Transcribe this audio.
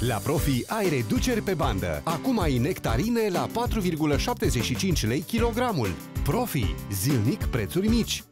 La Profi ai reduceri pe bandă. Acum ai nectarine la 4,75 lei kilogramul. Profi. Zilnic prețuri mici.